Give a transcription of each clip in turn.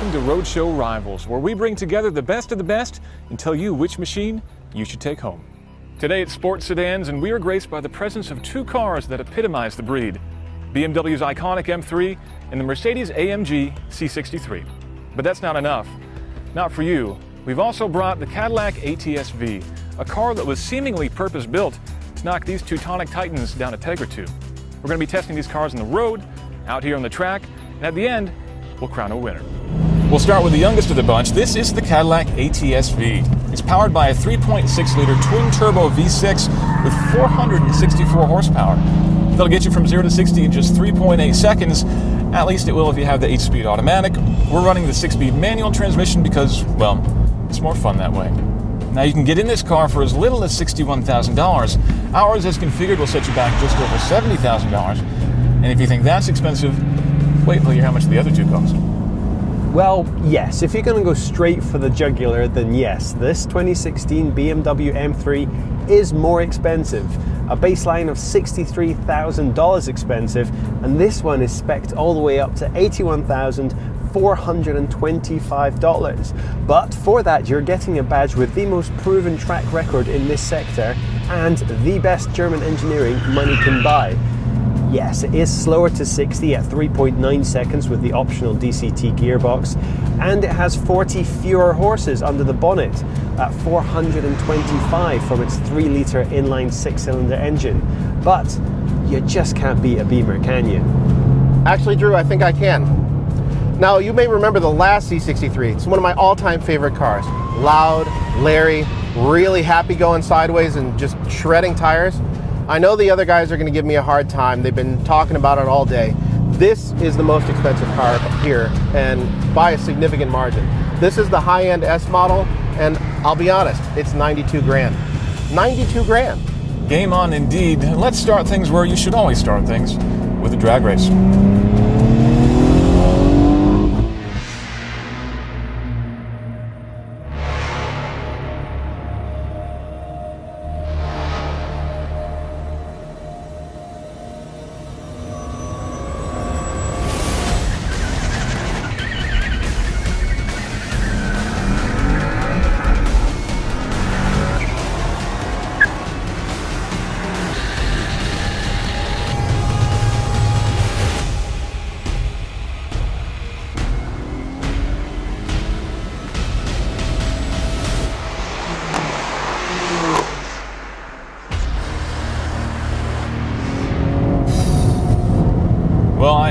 welcome to Roadshow Rivals, where we bring together the best of the best and tell you which machine you should take home. Today it's sports sedans, and we are graced by the presence of two cars that epitomize the breed BMW's iconic M3 and the Mercedes AMG C63. But that's not enough. Not for you. We've also brought the Cadillac ATS-V, a car that was seemingly purpose-built to knock these Teutonic titans down a peg or two. We're going to be testing these cars on the road, out here on the track, and at the end, we'll crown a winner. We'll start with the youngest of the bunch. This is the Cadillac ATS-V. It's powered by a 3.6-liter twin-turbo V6 with 464 horsepower. That'll get you from 0 to 60 in just 3.8 seconds. At least it will if you have the 8-speed automatic. We're running the 6-speed manual transmission because, well, it's more fun that way. Now you can get in this car for as little as $61,000. Ours, as configured, will set you back just over $70,000. And if you think that's expensive, wait till you hear how much the other two cost. Well, yes, if you're going to go straight for the jugular, then yes, this 2016 BMW M3 is more expensive. A baseline of $63,000 expensive, and this one is spec'd all the way up to $81,425. But for that, you're getting a badge with the most proven track record in this sector and the best German engineering money can buy. Yes, it is slower to 60 at 3.9 seconds with the optional DCT gearbox, and it has 40 fewer horses under the bonnet at 425 from its 3 litre inline 6 cylinder engine. But you just can't beat a Beamer, can you? Actually, Drew, I think I can. Now, you may remember the last C63. It's one of my all time favorite cars. Loud, Larry, really happy going sideways and just shredding tires. I know the other guys are going to give me a hard time. They've been talking about it all day. This is the most expensive car here and by a significant margin. This is the high-end S model and I'll be honest, it's 92 grand. 92 grand. Game on indeed. Let's start things where you should always start things, with a drag race.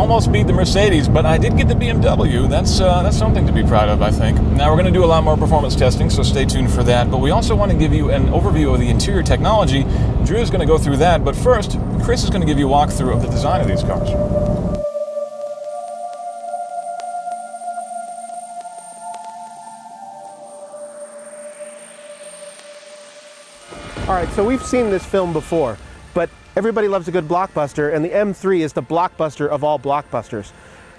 Almost beat the Mercedes, but I did get the BMW. That's uh, that's something to be proud of, I think. Now we're going to do a lot more performance testing, so stay tuned for that. But we also want to give you an overview of the interior technology. Drew is going to go through that, but first, Chris is going to give you a walkthrough of the design of these cars. All right, so we've seen this film before, everybody loves a good blockbuster, and the M3 is the blockbuster of all blockbusters.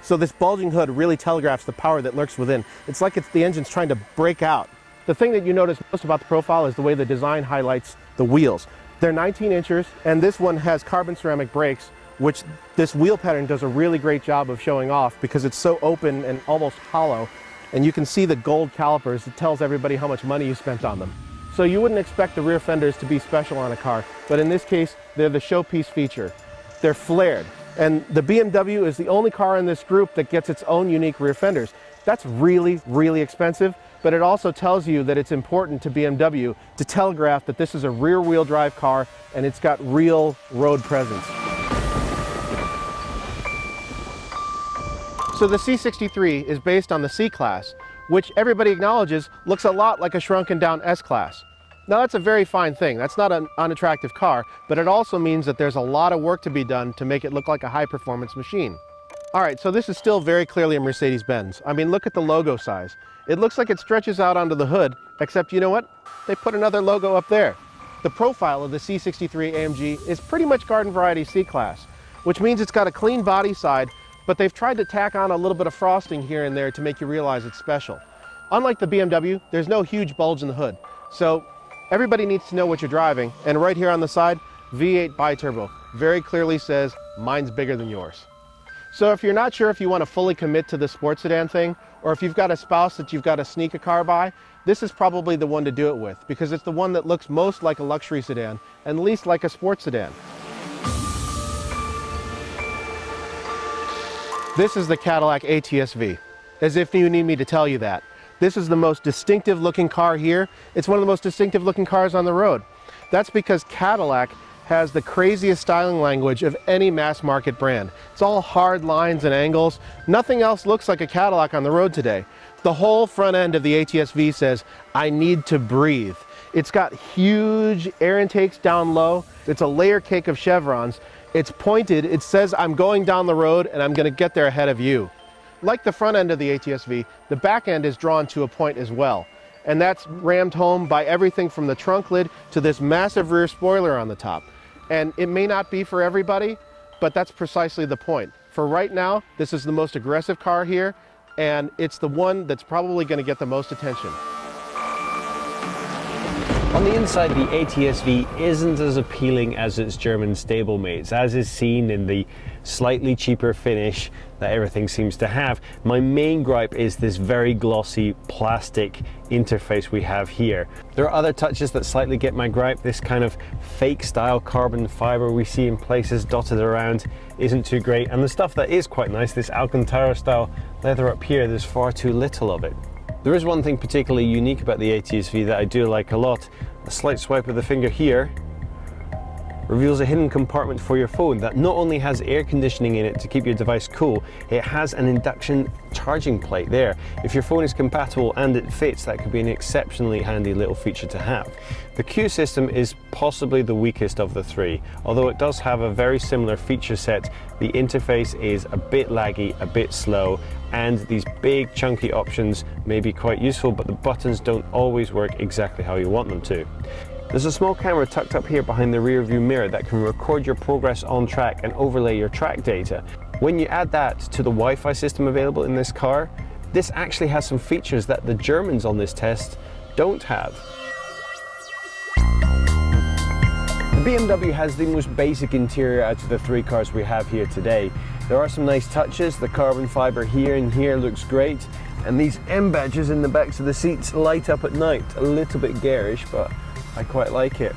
So this bulging hood really telegraphs the power that lurks within. It's like it's the engine's trying to break out. The thing that you notice most about the profile is the way the design highlights the wheels. They're 19 inches, and this one has carbon ceramic brakes, which this wheel pattern does a really great job of showing off because it's so open and almost hollow. And you can see the gold calipers. It tells everybody how much money you spent on them. So you wouldn't expect the rear fenders to be special on a car, but in this case, they're the showpiece feature. They're flared, and the BMW is the only car in this group that gets its own unique rear fenders. That's really, really expensive, but it also tells you that it's important to BMW to telegraph that this is a rear-wheel drive car and it's got real road presence. So the C63 is based on the C-Class, which everybody acknowledges looks a lot like a shrunken down S-Class. Now that's a very fine thing. That's not an unattractive car, but it also means that there's a lot of work to be done to make it look like a high performance machine. All right, so this is still very clearly a Mercedes-Benz. I mean, look at the logo size. It looks like it stretches out onto the hood, except you know what? They put another logo up there. The profile of the C63 AMG is pretty much garden variety C-Class, which means it's got a clean body side but they've tried to tack on a little bit of frosting here and there to make you realize it's special. Unlike the BMW, there's no huge bulge in the hood. So everybody needs to know what you're driving. And right here on the side, V8 biturbo very clearly says, mine's bigger than yours. So if you're not sure if you want to fully commit to the sports sedan thing, or if you've got a spouse that you've got to sneak a car by, this is probably the one to do it with because it's the one that looks most like a luxury sedan and least like a sports sedan. This is the Cadillac ATS-V, as if you need me to tell you that. This is the most distinctive looking car here. It's one of the most distinctive looking cars on the road. That's because Cadillac has the craziest styling language of any mass market brand. It's all hard lines and angles. Nothing else looks like a Cadillac on the road today. The whole front end of the ATS-V says, I need to breathe. It's got huge air intakes down low. It's a layer cake of chevrons it's pointed, it says I'm going down the road and I'm gonna get there ahead of you. Like the front end of the ATS-V, the back end is drawn to a point as well. And that's rammed home by everything from the trunk lid to this massive rear spoiler on the top. And it may not be for everybody, but that's precisely the point. For right now, this is the most aggressive car here, and it's the one that's probably gonna get the most attention. On the inside, the ATS-V isn't as appealing as its German stablemates, as is seen in the slightly cheaper finish that everything seems to have. My main gripe is this very glossy plastic interface we have here. There are other touches that slightly get my gripe. This kind of fake style carbon fiber we see in places dotted around isn't too great. And the stuff that is quite nice, this Alcantara style leather up here, there's far too little of it. There is one thing particularly unique about the ATS-V that I do like a lot. A slight swipe of the finger here reveals a hidden compartment for your phone that not only has air conditioning in it to keep your device cool, it has an induction charging plate there. If your phone is compatible and it fits, that could be an exceptionally handy little feature to have. The CUE system is possibly the weakest of the three. Although it does have a very similar feature set, the interface is a bit laggy, a bit slow, and these big chunky options may be quite useful, but the buttons don't always work exactly how you want them to. There's a small camera tucked up here behind the rear view mirror that can record your progress on track and overlay your track data. When you add that to the Wi-Fi system available in this car, this actually has some features that the Germans on this test don't have. The BMW has the most basic interior out of the three cars we have here today. There are some nice touches, the carbon fibre here and here looks great, and these M badges in the backs of the seats light up at night. A little bit garish, but I quite like it.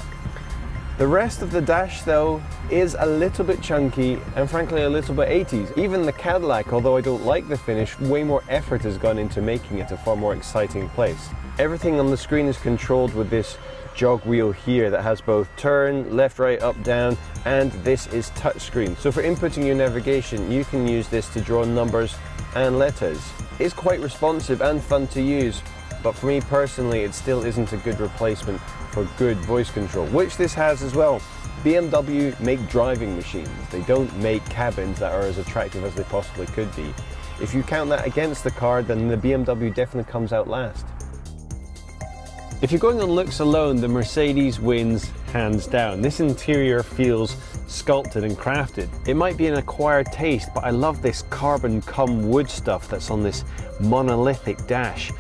The rest of the dash though is a little bit chunky and frankly a little bit 80s. Even the Cadillac, although I don't like the finish, way more effort has gone into making it a far more exciting place. Everything on the screen is controlled with this jog wheel here that has both turn, left, right, up, down, and this is touchscreen. So for inputting your navigation, you can use this to draw numbers and letters. It's quite responsive and fun to use, but for me personally, it still isn't a good replacement for good voice control, which this has as well. BMW make driving machines. They don't make cabins that are as attractive as they possibly could be. If you count that against the car, then the BMW definitely comes out last. If you're going on looks alone, the Mercedes wins hands down. This interior feels sculpted and crafted. It might be an acquired taste, but I love this carbon cum wood stuff that's on this monolithic dash.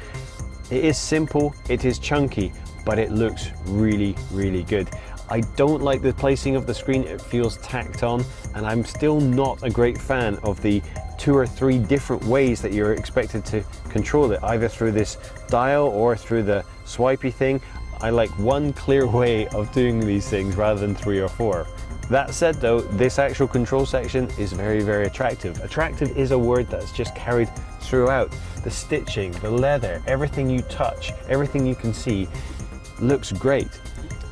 It is simple, it is chunky, but it looks really, really good. I don't like the placing of the screen, it feels tacked on, and I'm still not a great fan of the two or three different ways that you're expected to control it, either through this dial or through the swipey thing. I like one clear way of doing these things rather than three or four. That said though, this actual control section is very, very attractive. Attractive is a word that's just carried throughout. The stitching, the leather, everything you touch, everything you can see looks great.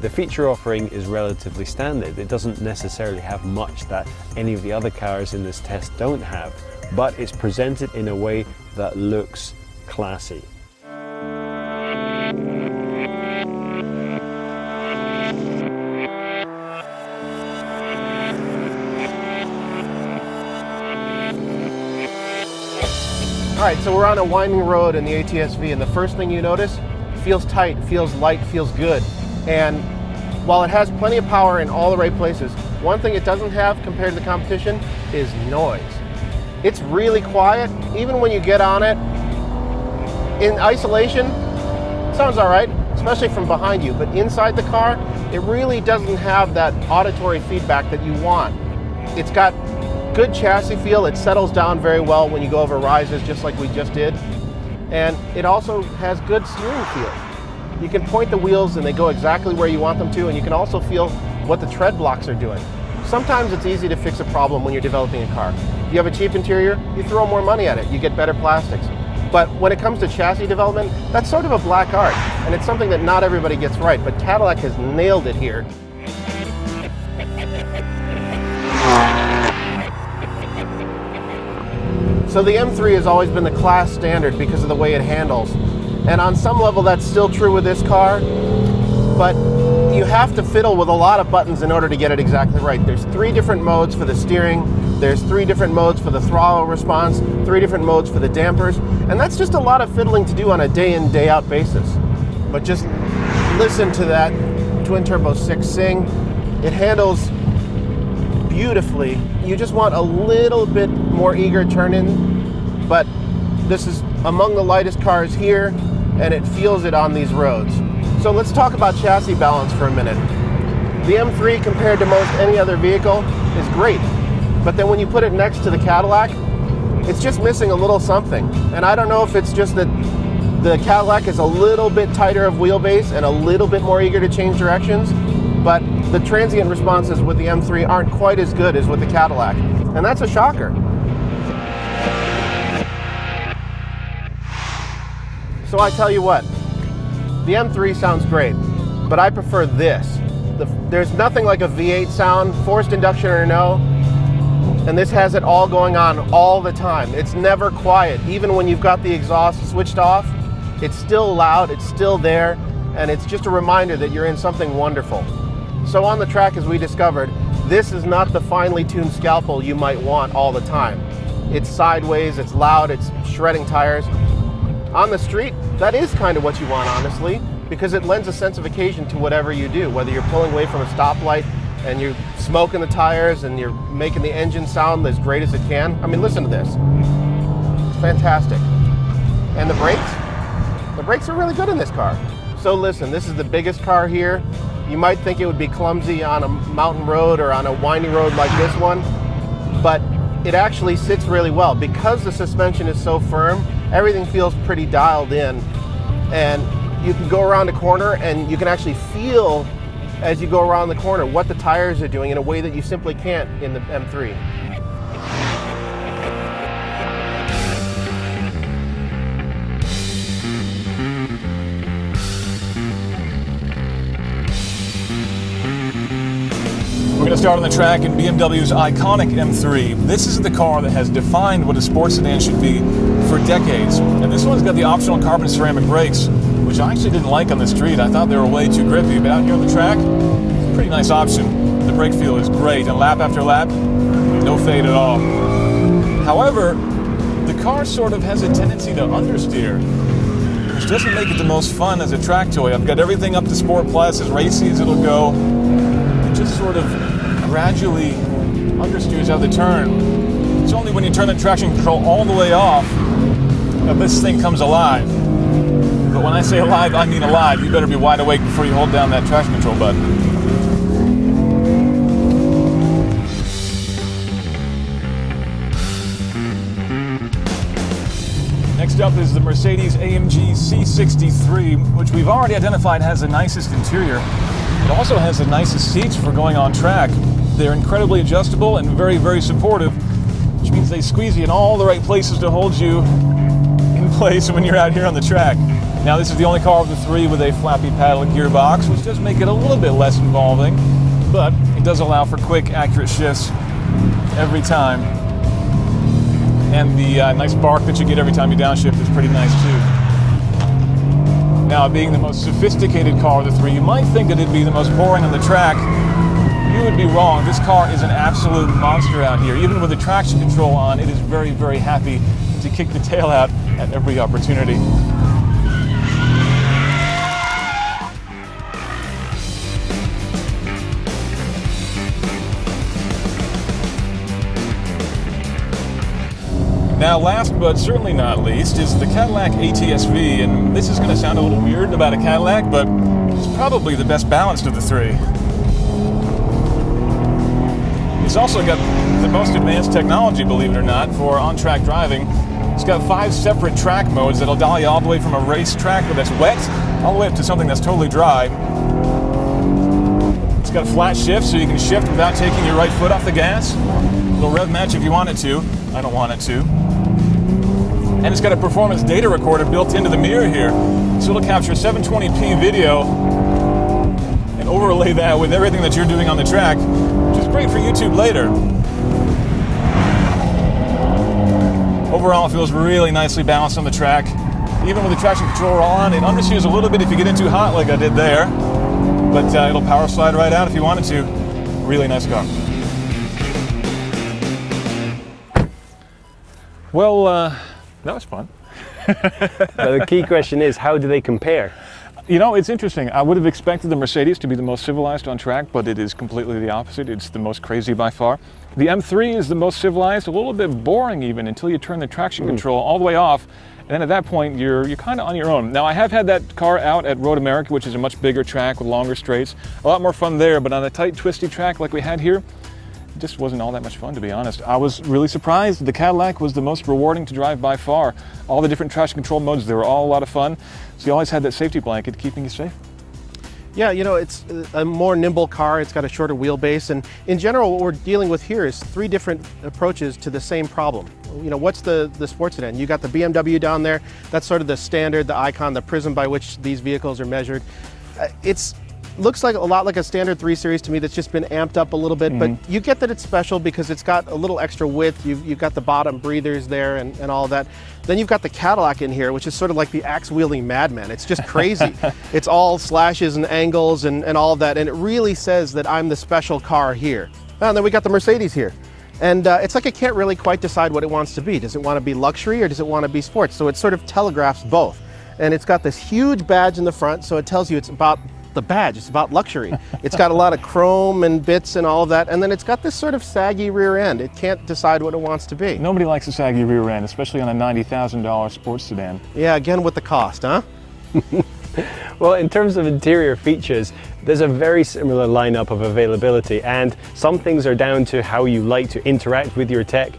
The feature offering is relatively standard. It doesn't necessarily have much that any of the other cars in this test don't have, but it's presented in a way that looks classy. All right, so we're on a winding road in the ATS-V, and the first thing you notice feels tight, feels light, feels good. And while it has plenty of power in all the right places, one thing it doesn't have compared to the competition is noise. It's really quiet, even when you get on it. In isolation, sounds all right, especially from behind you, but inside the car, it really doesn't have that auditory feedback that you want. It's got good chassis feel, it settles down very well when you go over rises just like we just did. And it also has good steering feel. You can point the wheels and they go exactly where you want them to, and you can also feel what the tread blocks are doing. Sometimes it's easy to fix a problem when you're developing a car. If You have a cheap interior, you throw more money at it, you get better plastics. But when it comes to chassis development, that's sort of a black art, and it's something that not everybody gets right, but Cadillac has nailed it here. So the M3 has always been the class standard because of the way it handles. And on some level that's still true with this car, but you have to fiddle with a lot of buttons in order to get it exactly right. There's three different modes for the steering, there's three different modes for the throttle response, three different modes for the dampers, and that's just a lot of fiddling to do on a day in, day out basis. But just listen to that twin turbo 6 sing. It handles beautifully. You just want a little bit more eager turn in, but this is among the lightest cars here, and it feels it on these roads. So let's talk about chassis balance for a minute. The M3 compared to most any other vehicle is great, but then when you put it next to the Cadillac, it's just missing a little something. And I don't know if it's just that the Cadillac is a little bit tighter of wheelbase and a little bit more eager to change directions, but the transient responses with the M3 aren't quite as good as with the Cadillac. And that's a shocker. So I tell you what, the M3 sounds great, but I prefer this. The, there's nothing like a V8 sound, forced induction or no, and this has it all going on all the time. It's never quiet. Even when you've got the exhaust switched off, it's still loud, it's still there, and it's just a reminder that you're in something wonderful. So on the track, as we discovered, this is not the finely tuned scalpel you might want all the time. It's sideways, it's loud, it's shredding tires. On the street, that is kind of what you want, honestly, because it lends a sense of occasion to whatever you do, whether you're pulling away from a stoplight and you're smoking the tires and you're making the engine sound as great as it can. I mean, listen to this. It's fantastic. And the brakes? The brakes are really good in this car. So listen, this is the biggest car here. You might think it would be clumsy on a mountain road or on a windy road like this one, but it actually sits really well. Because the suspension is so firm, everything feels pretty dialed in. And you can go around a corner and you can actually feel as you go around the corner what the tires are doing in a way that you simply can't in the M3. Start on the track in BMW's iconic M3. This is the car that has defined what a sports sedan should be for decades. And this one's got the optional carbon ceramic brakes, which I actually didn't like on the street. I thought they were way too grippy, but out here on the track, it's a pretty nice option. The brake feel is great, and lap after lap, no fade at all. However, the car sort of has a tendency to understeer, which doesn't make it the most fun as a track toy. I've got everything up to Sport Plus, as racy as it'll go. It just sort of gradually understeers out of the turn. It's only when you turn the traction control all the way off that this thing comes alive. But when I say alive, I mean alive. You better be wide awake before you hold down that traction control button. Next up is the Mercedes AMG C63, which we've already identified has the nicest interior. It also has the nicest seats for going on track. They're incredibly adjustable and very, very supportive, which means they squeeze you in all the right places to hold you in place when you're out here on the track. Now, this is the only car of the three with a flappy paddle gearbox, which does make it a little bit less involving, but it does allow for quick, accurate shifts every time. And the uh, nice bark that you get every time you downshift is pretty nice too. Now, being the most sophisticated car of the three, you might think that it'd be the most boring on the track. You would be wrong. This car is an absolute monster out here. Even with the traction control on, it is very, very happy to kick the tail out at every opportunity. Now, last but certainly not least is the Cadillac ATS-V, and this is going to sound a little weird about a Cadillac, but it's probably the best balanced of the three. It's also got the most advanced technology, believe it or not, for on-track driving. It's got five separate track modes that'll dial you all the way from a race track that's wet all the way up to something that's totally dry. It's got a flat shift so you can shift without taking your right foot off the gas. It'll rev match if you want it to. I don't want it to. And it's got a performance data recorder built into the mirror here. So it'll capture 720p video and overlay that with everything that you're doing on the track, great for YouTube later. Overall, it feels really nicely balanced on the track. Even with the traction controller on, it understeers a little bit if you get in too hot like I did there. But uh, it'll power slide right out if you wanted to. Really nice car. Well, uh, that was fun. the key question is, how do they compare? You know, it's interesting. I would have expected the Mercedes to be the most civilized on track, but it is completely the opposite. It's the most crazy by far. The M3 is the most civilized, a little bit boring even until you turn the traction mm. control all the way off. And then at that point, you're, you're kind of on your own. Now, I have had that car out at Road America, which is a much bigger track with longer straights. A lot more fun there, but on a tight, twisty track like we had here, just wasn't all that much fun, to be honest. I was really surprised. The Cadillac was the most rewarding to drive by far. All the different traction control modes, they were all a lot of fun. So you always had that safety blanket keeping you safe. Yeah, you know, it's a more nimble car. It's got a shorter wheelbase. And in general, what we're dealing with here is three different approaches to the same problem. You know, what's the, the sports sedan? You got the BMW down there. That's sort of the standard, the icon, the prism by which these vehicles are measured. Uh, it's looks like a lot like a standard 3 Series to me that's just been amped up a little bit, mm -hmm. but mm-hmm. you get that it's special because it's got a little extra width. You've, you've got the bottom breathers there and, and all that. Then you've got the Cadillac in here, which is sort of like the axe-wielding madman. It's just crazy. it's all slashes and angles and, and all that, and it really says that I'm the special car here. Oh, and then we got the Mercedes here. And uh, it's like it can't really quite decide what it wants to be. Does it want to be luxury or does it want to be sports? So it sort of telegraphs both. And it's got this huge badge in the front, so it tells you it's about the badge. It's about luxury. it's got a lot of chrome and bits and all of that. And then it's got this sort of saggy rear end. It can't decide what it wants to be. Nobody likes a saggy rear end, especially on a $90,000 sports sedan. Yeah, again with the cost, huh? well, in terms of interior features, there's a very similar lineup of availability and some things are down to how you like to interact with your tech.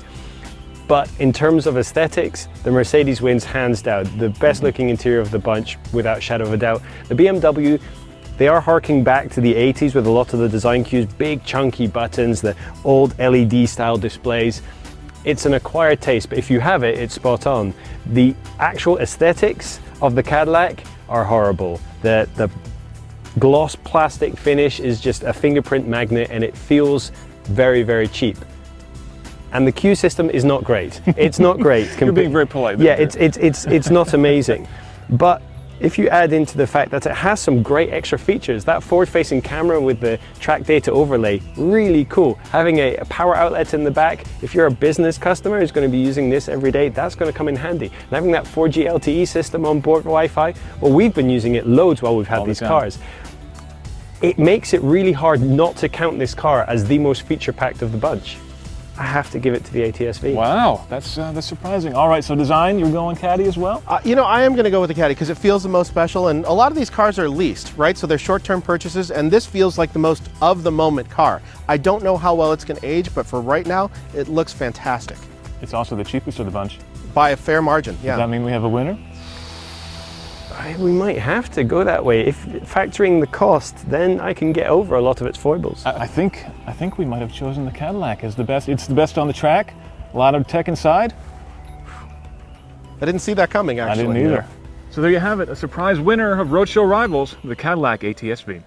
But in terms of aesthetics, the Mercedes wins hands down. The best looking interior of the bunch, without shadow of a doubt. The BMW they are harking back to the 80s with a lot of the design cues, big chunky buttons, the old LED style displays. It's an acquired taste, but if you have it, it's spot on. The actual aesthetics of the Cadillac are horrible. The, the gloss plastic finish is just a fingerprint magnet and it feels very, very cheap. And the CUE system is not great. It's not great. You're being very polite. Yeah, it's, it's, it's, it's not amazing. But if you add into the fact that it has some great extra features, that forward-facing camera with the track data overlay, really cool. Having a, a, power outlet in the back, if you're a business customer who's going to be using this every day, that's going to come in handy. And having that 4G LTE system on board Wi-Fi, well, we've been using it loads while we've had All these the cars. It makes it really hard not to count this car as the most feature-packed of the bunch. I have to give it to the ATS-V. Wow, that's uh, that's surprising. All right, so design, you're going Caddy as well? Uh, you know, I am going to go with the Caddy because it feels the most special, and a lot of these cars are leased, right? So they're short-term purchases, and this feels like the most of-the-moment car. I don't know how well it's going to age, but for right now, it looks fantastic. It's also the cheapest of the bunch. By a fair margin, yeah. Does that mean we have a winner? We might have to go that way. If factoring the cost, then I can get over a lot of its foibles. I, I think I think we might have chosen the Cadillac as the best. It's the best on the track. A lot of tech inside. I didn't see that coming. Actually, I didn't either. So there you have it, a surprise winner of Roadshow Rivals, the Cadillac ATS-V.